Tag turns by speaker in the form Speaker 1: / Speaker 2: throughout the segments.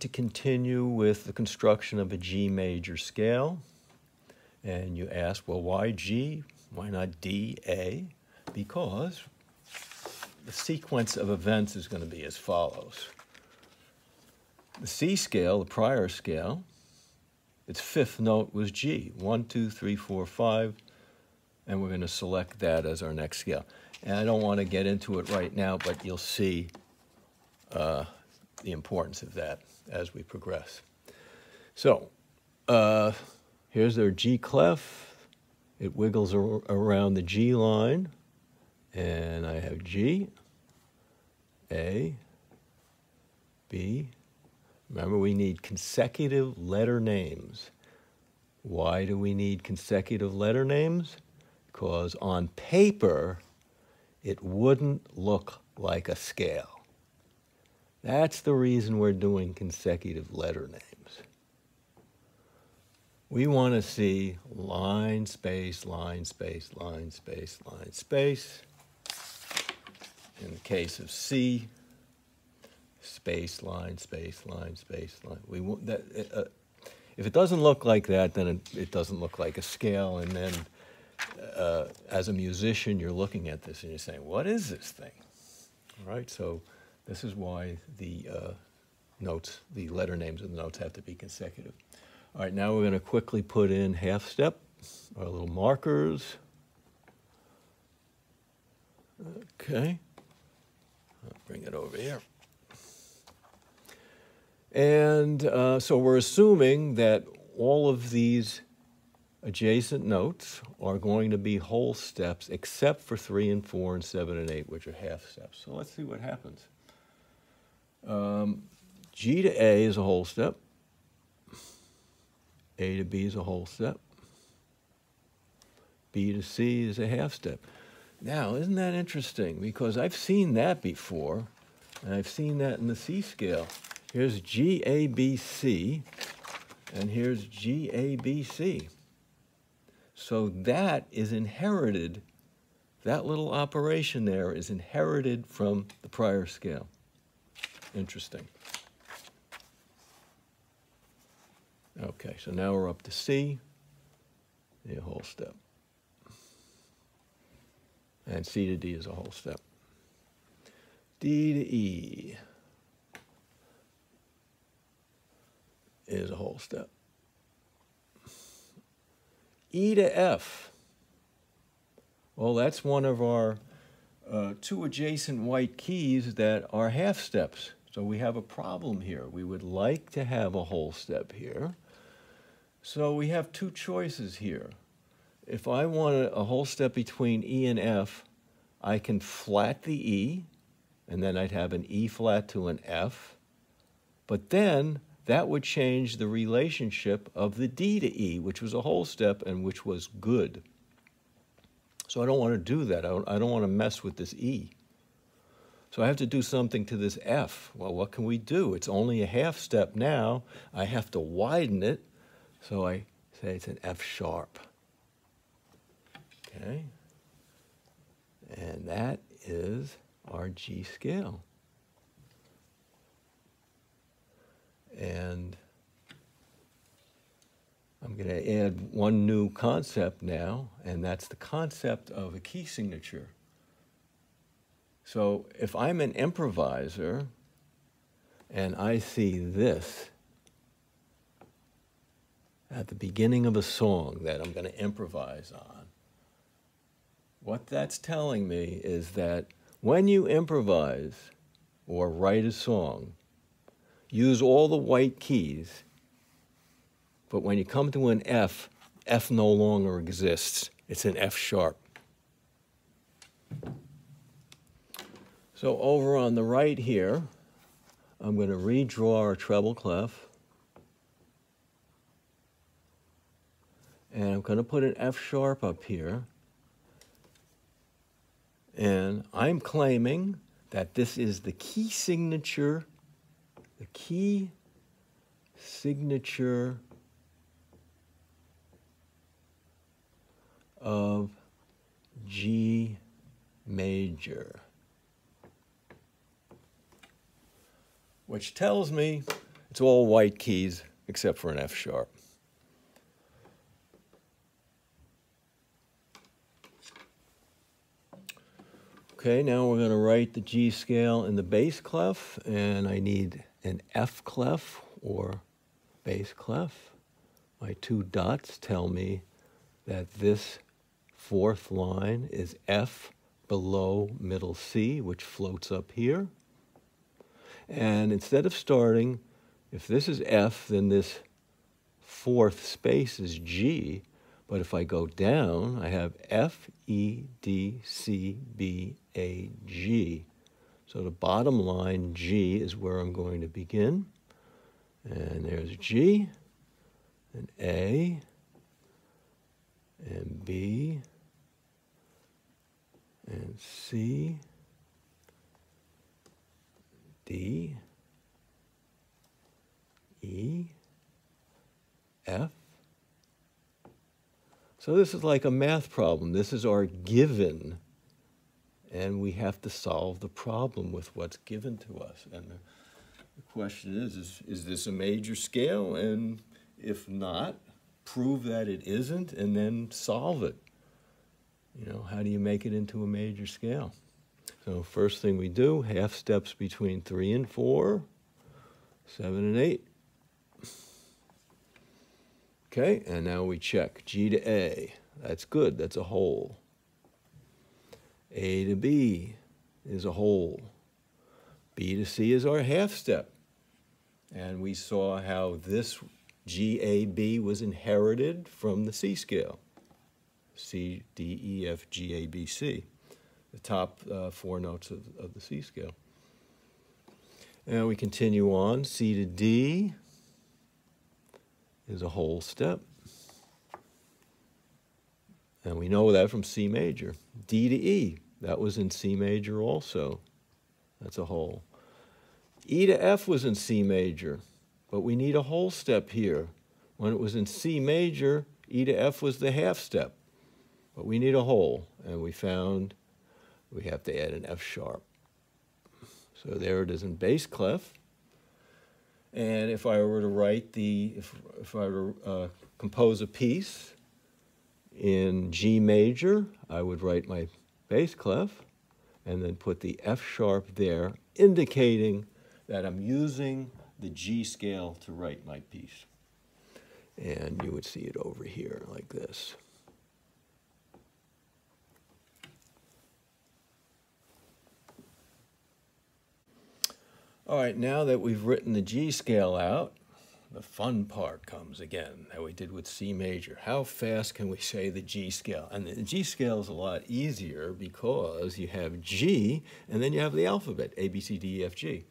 Speaker 1: to continue with the construction of a G major scale. And you ask, well, why G? Why not D, A? Because the sequence of events is going to be as follows. The C scale, the prior scale, its fifth note was G. One, two, three, four, five, and we're going to select that as our next scale. And I don't want to get into it right now, but you'll see uh, the importance of that as we progress. So uh, here's our G clef. It wiggles ar around the G line, and I have G, A, B. Remember, we need consecutive letter names. Why do we need consecutive letter names? Because on paper, it wouldn't look like a scale. That's the reason we're doing consecutive letter names. We want to see line, space, line, space, line, space, line, space. In the case of C, space, line, space, line, space, line. We want that. Uh, if it doesn't look like that, then it, it doesn't look like a scale. And then, uh, as a musician, you're looking at this and you're saying, "What is this thing?" All right. So this is why the uh, notes, the letter names of the notes have to be consecutive. All right, now we're going to quickly put in half step, our little markers. Okay, I'll bring it over here. And uh, so we're assuming that all of these adjacent notes are going to be whole steps except for three and four and seven and eight, which are half steps. So let's see what happens. Um, G to A is a whole step. A to B is a whole step. B to C is a half step. Now, isn't that interesting? Because I've seen that before, and I've seen that in the C scale. Here's G, A, B, C, and here's G, A, B, C. So that is inherited, that little operation there is inherited from the prior scale. Interesting. Okay, so now we're up to C, the whole step. And C to D is a whole step. D to E is a whole step. E to F, well, that's one of our uh, two adjacent white keys that are half steps. So we have a problem here. We would like to have a whole step here. So we have two choices here. If I want a, whole step between E and F, I can flat the E, and then I'd have an E flat to an F. But then that would change the relationship of the D to E, which was a whole step and which was good. So I don't want to do that. I don't, I don't want to mess with this E. So I have to do something to this F. Well, what can we do? It's only a half step now. I have to widen it. So I say it's an F sharp. Okay? And that is our G scale. And I'm going to add one new concept now, and that's the concept of a key signature. So if I'm an improviser and I see this at the beginning of a song that I'm going to improvise on, what that's telling me is that when you improvise or write a song, use all the white keys, but when you come to an F, F no longer exists. It's an F sharp. So over on the right here, I'm going to redraw our treble clef. And I'm going to put an F sharp up here. And I'm claiming that this is the key signature, the key signature of G major. Which tells me it's all white keys except for an F sharp. Okay, now we're going to write the G scale in the bass clef, and I need an F clef or bass clef. My two dots tell me that this fourth line is F below middle C, which floats up here. And instead of starting, if this is F, then this fourth space is G, but if I go down, I have F, E, D, C, B, A, G. So the bottom line, G, is where I'm going to begin. And there's G, and A, and B, and C, D, E, F, so this is like a math problem. This is our given, and we have to solve the problem with what's given to us. And the, the question is, is, is this a major scale? And if not, prove that it isn't, and then solve it. You know, how do you make it into a major scale? So first thing we do, half steps between three and four, seven and eight. Okay, and now we check G to A. That's good, that's a whole. A to B is a whole. B to C is our half step. And we saw how this GAB was inherited from the C scale. C, D, E, F, G, A, B, C. The top uh, four notes of, of the C scale. And we continue on, C to D is a whole step. And we know that from C major. D to E, that was in C major also. That's a whole. E to F was in C major, but we need a whole step here. When it was in C major, E to F was the half step, but we need a whole, and we found we have to add an F sharp. So there it is in bass clef. And if I were to write the, if, if I were to uh, compose a piece in G major, I would write my bass clef and then put the F sharp there, indicating that I'm using the G scale to write my piece. And you would see it over here like this. All right, now that we've written the G scale out, the fun part comes again that we did with C major. How fast can we say the G scale? And the G scale is a lot easier because you have G and then you have the alphabet, A, B, C, D, E, F, G.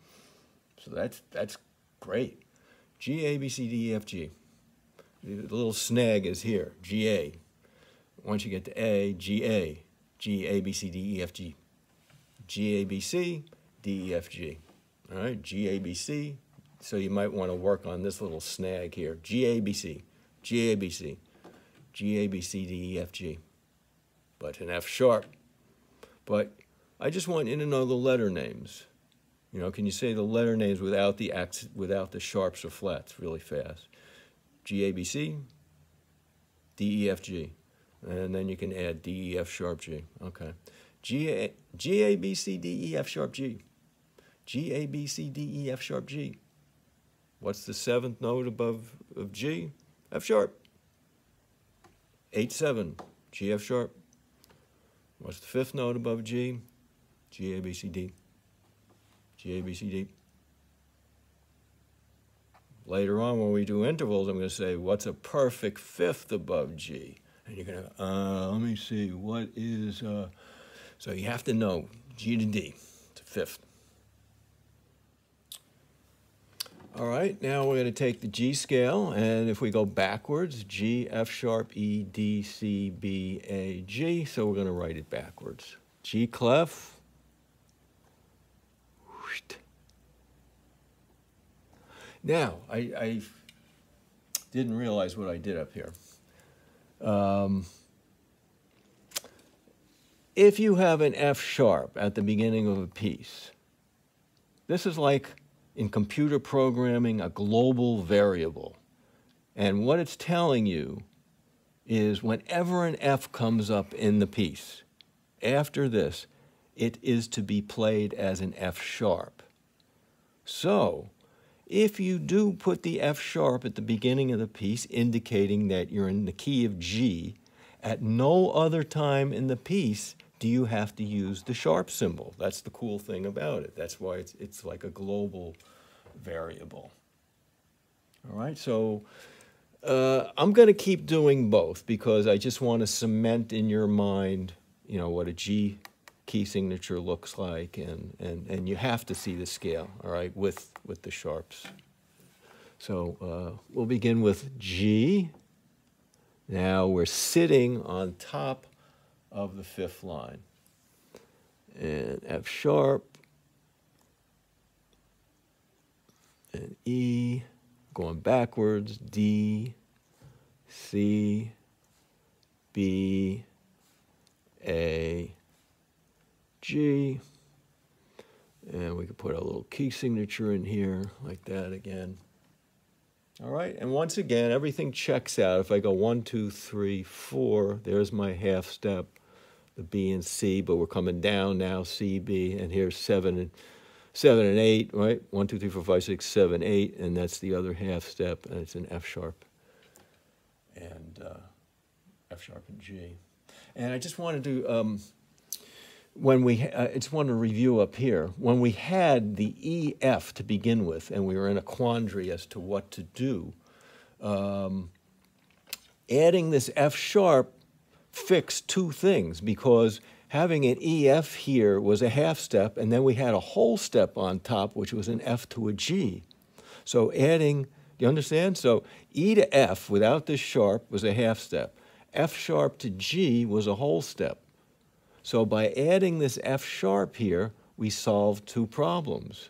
Speaker 1: So that's, that's great. G, A, B, C, D, E, F, G. The little snag is here, G, A. Once you get to A, G, A, G, A, B, C, D, E, F, G. G, A, B, C, D, E, F, G. All right, GABC. So you might want to work on this little snag here. GABC, GABC, GABCDEFG. But an F sharp. But I just want you to know the letter names. You know, can you say the letter names without the without the sharps or flats really fast? GABC, DEFG. And then you can add DEF sharp G. Okay. G A G A B C D E F sharp G. G, A, B, C, D, E, F sharp, G. What's the seventh note above of G? F sharp. 8, 7, G, F sharp. What's the fifth note above G? G, A, B, C, D. G, A, B, C, D. Later on, when we do intervals, I'm going to say, what's a perfect fifth above G? And you're going to, uh, let me see, what is, uh, so you have to know G to D, it's a fifth. All right, now we're going to take the G scale, and if we go backwards, G, F sharp, E, D, C, B, A, G, so we're going to write it backwards. G clef. Now, I, I didn't realize what I did up here. Um, if you have an F sharp at the beginning of a piece, this is like in computer programming a global variable. And what it's telling you is whenever an F comes up in the piece, after this, it is to be played as an F sharp. So, if you do put the F sharp at the beginning of the piece, indicating that you're in the key of G, at no other time in the piece do you have to use the sharp symbol. That's the cool thing about it. That's why it's, it's like a global variable. All right, so uh, I'm going to keep doing both because I just want to cement in your mind, you know, what a G key signature looks like, and, and, and you have to see the scale, all right, with, with the sharps. So uh, we'll begin with G. Now we're sitting on top of the fifth line. And F sharp, and E, going backwards, D, C, B, A, G. And we could put a little key signature in here like that again. All right, and once again, everything checks out. If I go one, two, three, four, there's my half step, the B and C, but we're coming down now, C, B, and here's seven and seven and eight, right? One, two, three, four, five, six, seven, eight, and that's the other half step, and it's an F sharp and uh, F sharp and G. And I just wanted to um, when we, uh, I just want to review up here, when we had the EF to begin with, and we were in a quandary as to what to do, um, adding this F sharp fixed two things because having an EF here was a half step, and then we had a whole step on top, which was an F to a G. So adding, do you understand? So E to F without this sharp was a half step. F sharp to G was a whole step. So by adding this F sharp here, we solved two problems.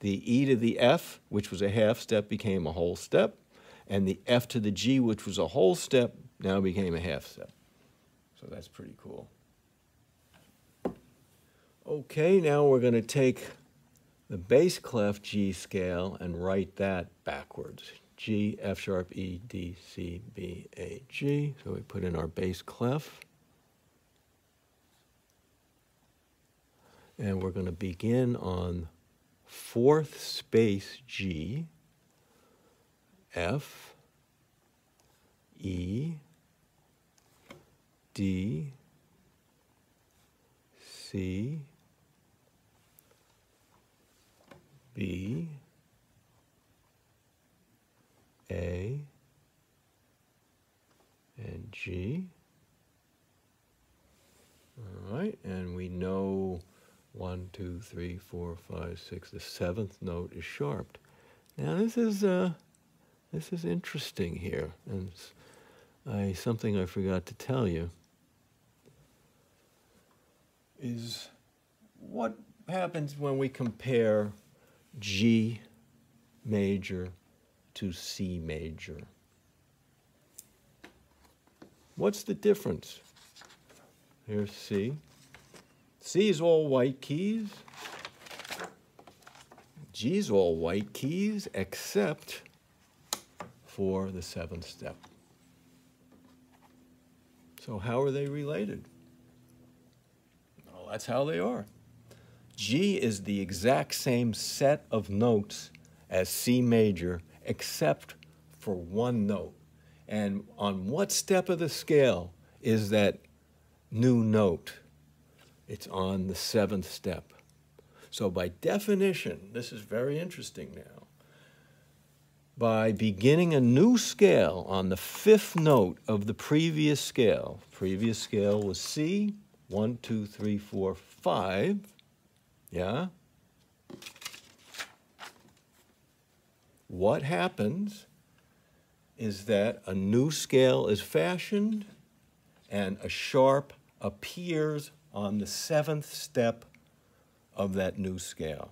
Speaker 1: The E to the F, which was a half step, became a whole step, and the F to the G, which was a whole step, now became a half step. So that's pretty cool. Okay, now we're going to take the bass clef G scale and write that backwards. G, F sharp, E, D, C, B, A, G. So we put in our bass clef. And we're going to begin on fourth space G, F, E, D, C, B, A, and G. All right, and we know one, two, three, four, five, six. The seventh note is sharped. Now this is uh, this is interesting here, and I something I forgot to tell you is what happens when we compare G major to C major. What's the difference? Here's C. C is all white keys. G is all white keys except for the seventh step. So how are they related? Well, that's how they are. G is the exact same set of notes as C major except for one note. And on what step of the scale is that new note? It's on the seventh step. So by definition, this is very interesting now. By beginning a new scale on the fifth note of the previous scale, previous scale was C, one, two, three, four, five, yeah? What happens is that a new scale is fashioned and a sharp appears on the seventh step of that new scale.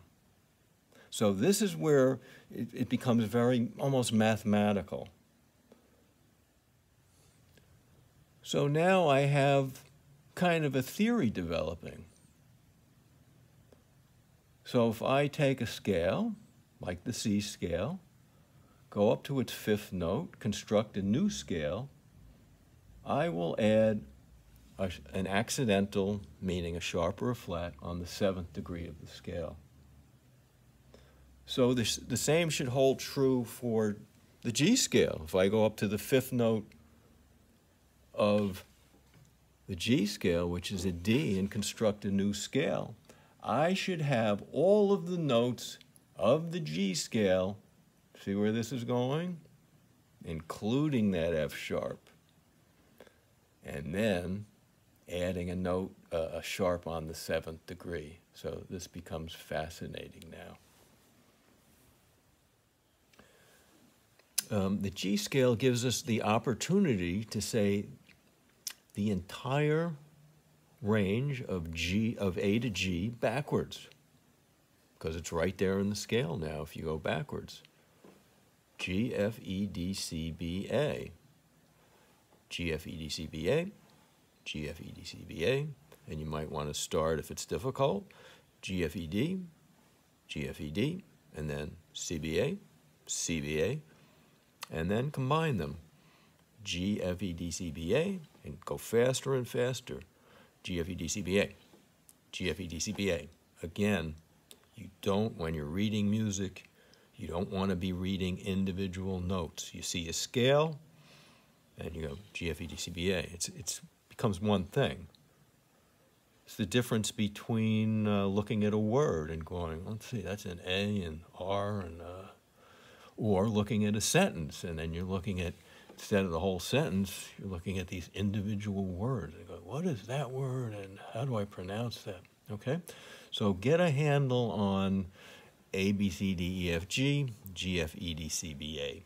Speaker 1: So this is where it, it becomes very almost mathematical. So now I have kind of a theory developing. So if I take a scale like the C scale, go up to its fifth note, construct a new scale, I will add a, an accidental, meaning a sharp or a flat, on the seventh degree of the scale. So this, the same should hold true for the G scale. If I go up to the fifth note of the G scale, which is a D, and construct a new scale, I should have all of the notes of the G scale, see where this is going? Including that F sharp. And then adding a note, uh, a sharp on the seventh degree. So this becomes fascinating now. Um, the G scale gives us the opportunity to say the entire range of G of A to G backwards because it's right there in the scale now if you go backwards. G, F, E, D, C, B, A. G, F, E, D, C, B, A. G, F, E, D, C, B, A. And you might want to start, if it's difficult, G, F, E, D, G, F, E, D, and then C, B, A, C, B, A, and then combine them. G, F, E, D, C, B, A, and go faster and faster. G, F, E, D, C, B, A. G, F, E, D, C, B, A. Again, you don't, when you're reading music, you don't want to be reading individual notes. You see a scale, and you go G, F, E, D, C, B, A. It's, it's becomes one thing. It's the difference between uh, looking at a word and going, let's see, that's an A and R, and uh, or looking at a sentence, and then you're looking at instead of the whole sentence, you're looking at these individual words. And go, what is that word, and how do I pronounce that? Okay, so get a handle on A, B, C, D, E, F, G, G, F, E, D, C, B, A.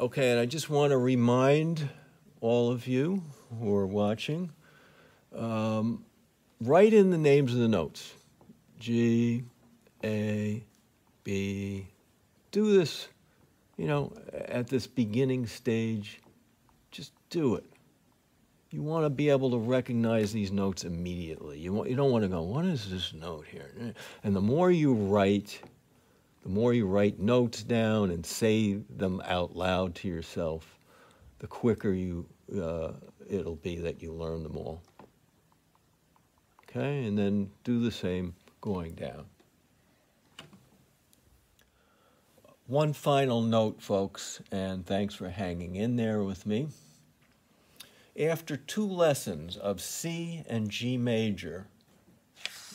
Speaker 1: Okay, and I just want to remind all of you who are watching, um, write in the names of the notes. G, A, B. Do this, you know, at this beginning stage. Just do it. You want to be able to recognize these notes immediately. You, want, you don't want to go, what is this note here? And the more you write, the more you write notes down and say them out loud to yourself, the quicker you uh, it'll be that you learn them all. Okay, and then do the same going down. One final note, folks, and thanks for hanging in there with me. After two lessons of C and G major,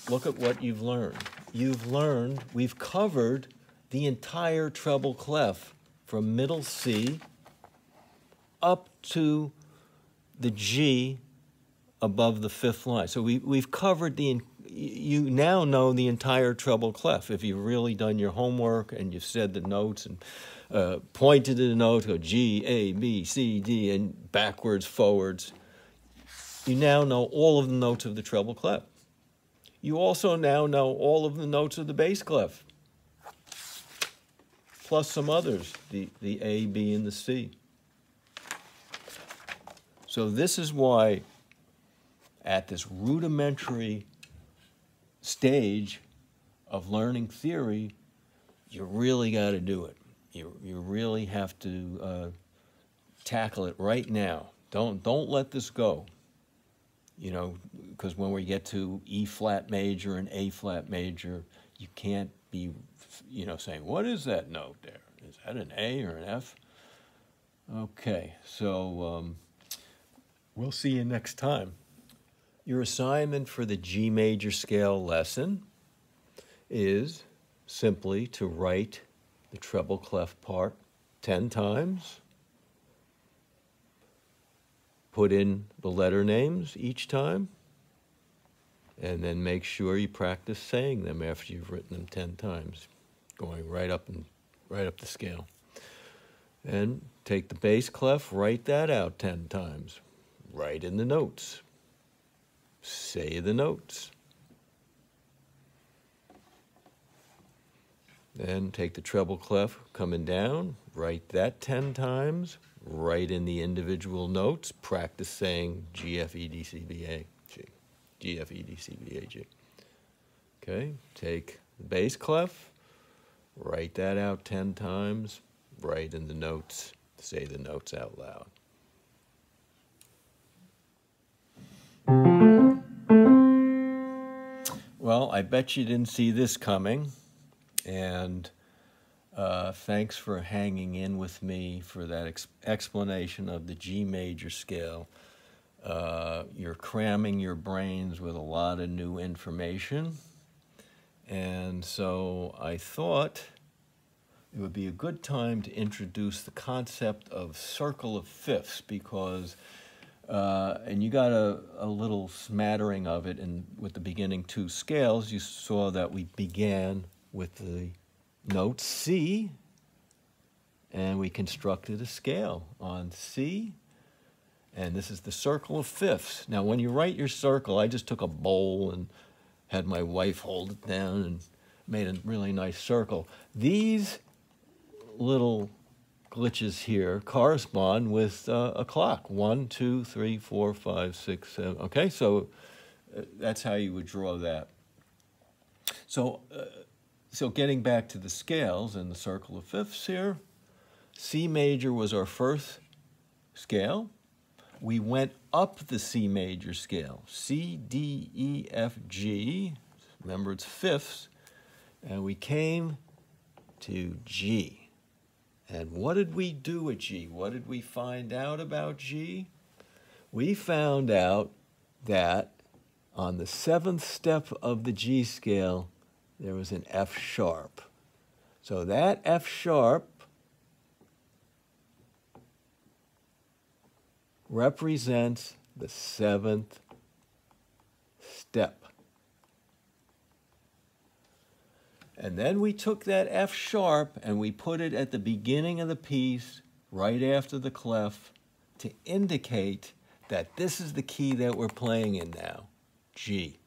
Speaker 1: look at what you've learned. You've learned, we've covered the entire treble clef from middle C up to the G above the fifth line. So we, we've covered the, you now know the entire treble clef. If you've really done your homework and you've said the notes and uh, pointed to the notes, go G, A, B, C, D, and backwards, forwards, you now know all of the notes of the treble clef. You also now know all of the notes of the bass clef, plus some others, the, the A, B, and the C. So this is why at this rudimentary stage of learning theory, you really got to do it. You, you really have to uh, tackle it right now. Don't, don't let this go. You know, because when we get to E flat major and A flat major, you can't be, you know, saying, what is that note there? Is that an A or an F? Okay, so um, We'll see you next time. Your assignment for the G major scale lesson is simply to write the treble clef part 10 times, put in the letter names each time, and then make sure you practice saying them after you've written them 10 times, going right up and right up the scale. And take the bass clef, write that out 10 times write in the notes. Say the notes. Then take the treble clef coming down, write that 10 times, write in the individual notes, practice saying G, F, E, D, C, B, A, G, G, F, E, D, C, B, A, G. Okay, take the bass clef, write that out 10 times, write in the notes, say the notes out loud. Well, I bet you didn't see this coming, and uh, thanks for hanging in with me for that ex explanation of the G major scale. Uh, you're cramming your brains with a lot of new information. And so I thought it would be a good time to introduce the concept of circle of fifths because, uh, and you got a, a little smattering of it in, with the beginning two scales. You saw that we began with the note C and we constructed a scale on C and this is the circle of fifths. Now, when you write your circle, I just took a bowl and had my wife hold it down and made a really nice circle. These little glitches here correspond with uh, a clock. One, two, three, four, five, six, seven. Okay, so uh, that's how you would draw that. So, uh, so getting back to the scales and the circle of fifths here, C major was our first scale we went up the C major scale. C, D, E, F, G. Remember, it's fifths. And we came to G. And what did we do at G? What did we find out about G? We found out that on the seventh step of the G scale, there was an F sharp. So that F sharp represents the seventh step. And then we took that F sharp and we put it at the beginning of the piece, right after the clef, to indicate that this is the key that we're playing in now, G.